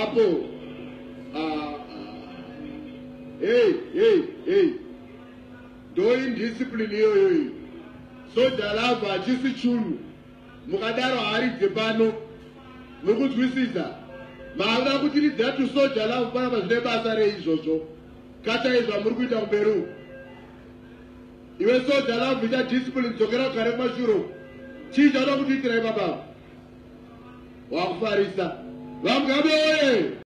hapo ah, ah. hey hey hey. Ndo indiscipline iyoyo iyi soja lavha hachisi chunhu mukadaro haridze pano muri kunzwisisa mauda kutiridzira tusoja lavhu panapa zvine basa reizvozvo kachaizva muri kuita kumberi uku iwe soja lavhu ita discipline dzokera kugare kumashuro chii chauda kutiitira ipapavo wakufarisa Gamgabe.